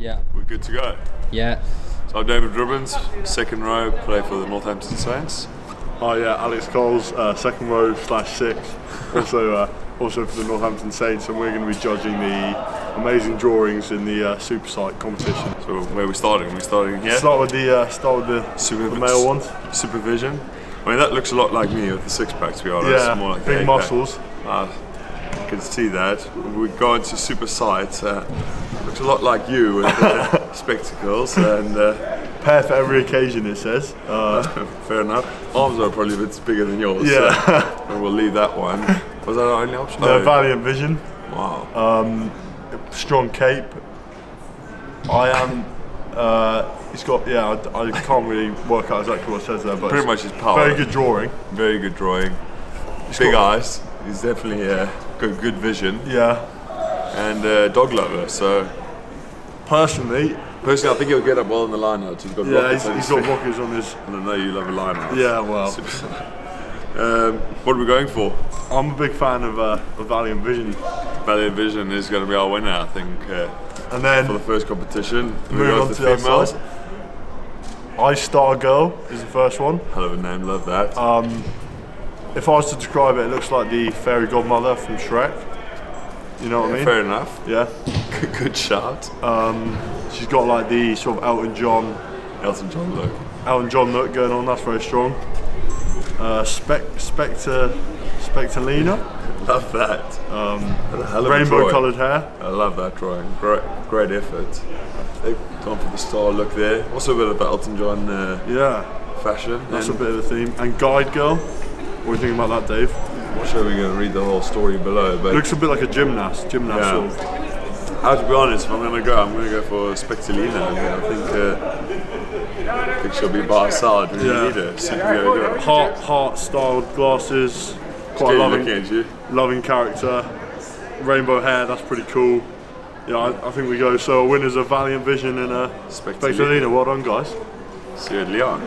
Yeah. We're good to go. Yeah. So I'm David Ribbans, second row, play for the Northampton Saints. Oh yeah, Alex Coles, uh, second row slash six, also uh, also for the Northampton Saints, and we're going to be judging the amazing drawings in the uh, Super Sight competition. So where are we starting? We're starting here. Start with the uh, start with the, Super- the male ones. Supervision. I mean that looks a lot like me with the six packs. to be honest. Yeah, More like big the eight-pack. muscles. Can see that. We go into super sight. Uh, looks a lot like you with uh, spectacles and uh, Pair for every occasion, it says. Uh, fair enough. Arms are probably a bit bigger than yours. Yeah. so and we'll leave that one. Was that our only option? the Oh, Valiant Vision, Wow. strong cape. I am. Uh, he's got yeah. I, I can't really work out exactly what it says there, but Pretty it's much his power. very good drawing. Very good drawing. Big eyes. He's definitely uh, got good vision Yeah. and uh, dog lover. So Personally, personally, I think he'll get up well in the line out. He's got yeah, rockets he's, on he's his got feet. rockets on his. And I know you love a line out. Yeah, well, Um, what are we going for? I'm a big fan of, uh, of Valiant Vision. Valiant Vision is going to be our winner, I think, uh, And then for the first competition. Moving on to the females. Ice Star Girl is the first one. Hell of a name, love that. If I was to describe it, it looks like the fairy godmother from Shrek. You know what I mean? Fair enough. Yeah. Good, good shout. She's got like the sort of Elton John, Elton John look. Elton John look going on. That's very strong. Uh, Spec Spectre Spectalina, Love that. Um, rainbow coloured hair. I love that drawing. Great, great effort. They've gone for the star look there. Also a bit of Elton John uh, Yeah, fashion. that's a bit of a theme. And Guide Girl. What do you think about that, Dave? I'm not sure we're going to read the whole story below, but it Looks a bit like a gymnast. Gymnast Yeah. sort of. I have to be honest, if I'm going to go, I'm going to go for Spectalina. I, mean, I think uh, I think she'll be by our side when Yeah. you need her. Super go, go. Heart heart styled glasses. Quite Good loving. looking you. loving character, rainbow hair, that's pretty cool. Yeah, I, I think we go. So, winners of Valiant Vision and uh, Spectalina. Spectalina. Well done, guys. See you at Leon.